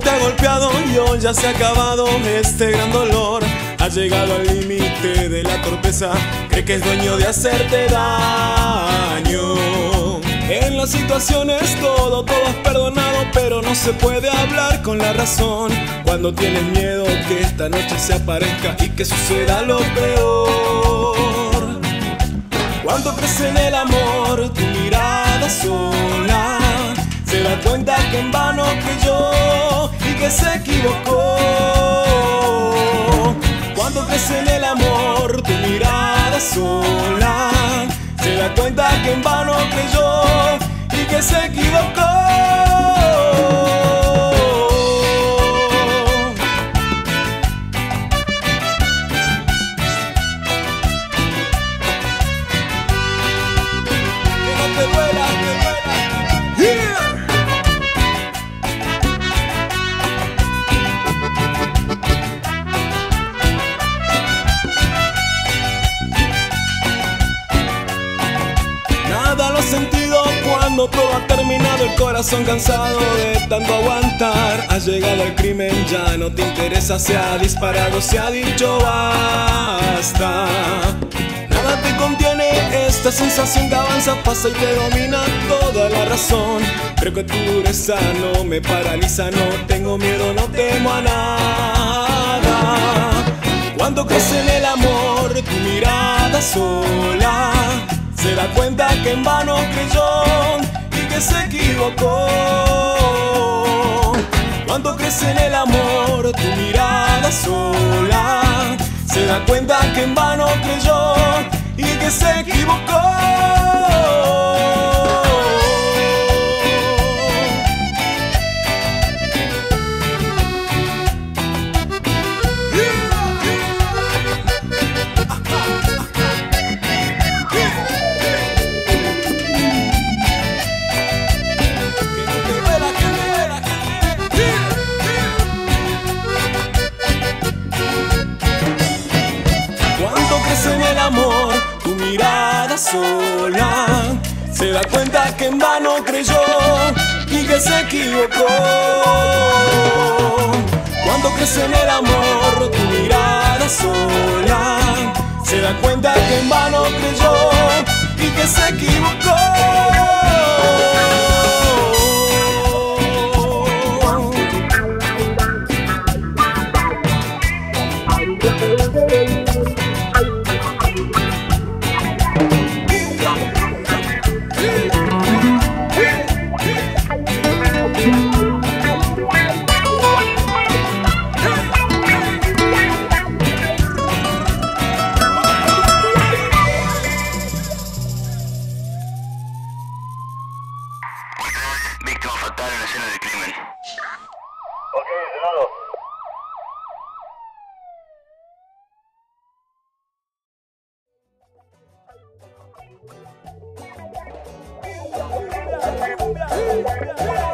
Te ha golpeado y hoy ya se ha acabado este gran dolor. Has llegado al límite de la torpeza, cree que es dueño de hacerte daño. En las situaciones todo, todo es perdonado, pero no se puede hablar con la razón. Cuando tienes miedo que esta noche se aparezca y que suceda lo peor. Cuando crees en el amor, tu mirada sola se da cuenta que en vano creyó y que se equivocó. Cuando crees en el amor, tu mirada sola se da cuenta que en vano creyó cuando todo ha terminado El corazón cansado de tanto aguantar. Ha llegado el crimen, ya no te interesa Se ha disparado, se ha dicho basta. Nada te contiene esta sensación que avanza Pasa y te domina toda la razón. Creo que tu dureza no me paraliza No tengo miedo, no temo a nada. Cuando crece en el amor, tu mirada da cuenta que en vano creyó y que se equivocó. Cuando crece en el amor, tu mirada sola se da cuenta que en vano creyó y que se equivocó. Crece en el amor, tu mirada sola se da cuenta que en vano creyó y que se equivocó. Cuando crece en el amor, tu mirada sola se da cuenta que en vano creyó Cuando